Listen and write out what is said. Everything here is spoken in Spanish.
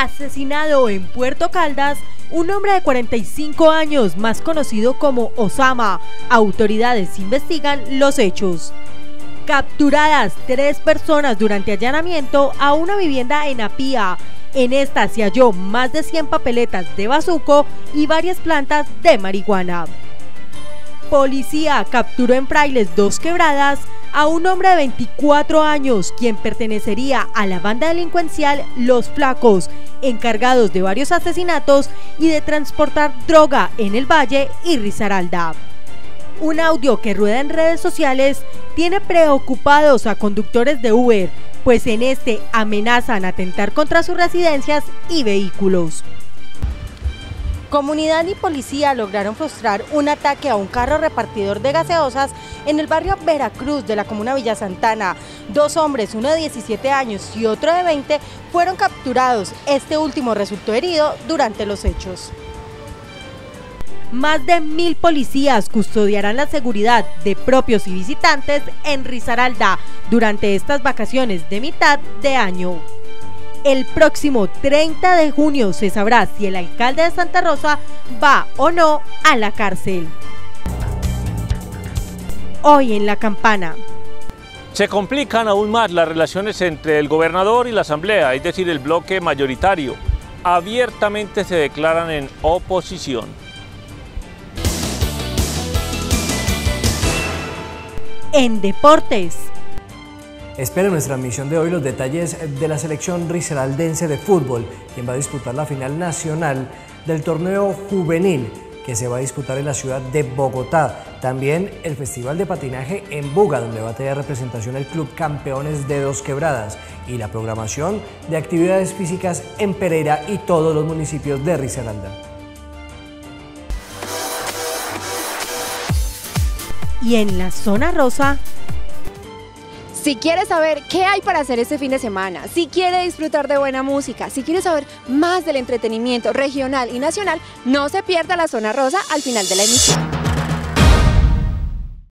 Asesinado en Puerto Caldas, un hombre de 45 años, más conocido como Osama. Autoridades investigan los hechos. Capturadas tres personas durante allanamiento a una vivienda en Apía. En esta se halló más de 100 papeletas de bazuco y varias plantas de marihuana. Policía capturó en Frailes dos quebradas a un hombre de 24 años, quien pertenecería a la banda delincuencial Los Flacos, encargados de varios asesinatos y de transportar droga en el Valle y Risaralda. Un audio que rueda en redes sociales tiene preocupados a conductores de Uber, pues en este amenazan atentar contra sus residencias y vehículos. Comunidad y policía lograron frustrar un ataque a un carro repartidor de gaseosas en el barrio Veracruz de la comuna Villa Santana. Dos hombres, uno de 17 años y otro de 20, fueron capturados. Este último resultó herido durante los hechos. Más de mil policías custodiarán la seguridad de propios y visitantes en Risaralda durante estas vacaciones de mitad de año. El próximo 30 de junio se sabrá si el alcalde de Santa Rosa va o no a la cárcel. Hoy en la campana. Se complican aún más las relaciones entre el gobernador y la asamblea, es decir, el bloque mayoritario. Abiertamente se declaran en oposición. En deportes. Espera en nuestra misión de hoy los detalles de la selección riseraldense de fútbol, quien va a disputar la final nacional del torneo juvenil que se va a disputar en la ciudad de Bogotá. También el Festival de Patinaje en Buga, donde va a tener representación el Club Campeones de Dos Quebradas y la programación de actividades físicas en Pereira y todos los municipios de Risaralda. Y en la zona rosa, si quieres saber qué hay para hacer este fin de semana, si quiere disfrutar de buena música, si quiere saber más del entretenimiento regional y nacional, no se pierda la zona rosa al final de la emisión.